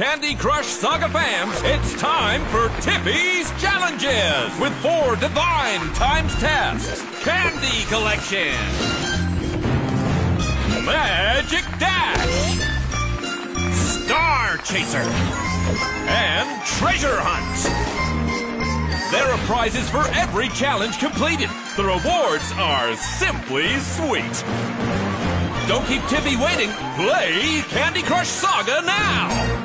Candy Crush Saga fans, it's time for Tippy's Challenges with four divine times tests. Candy Collection. Magic Dash. Star Chaser. And Treasure Hunt. There are prizes for every challenge completed. The rewards are simply sweet. Don't keep Tippy waiting. Play Candy Crush Saga now!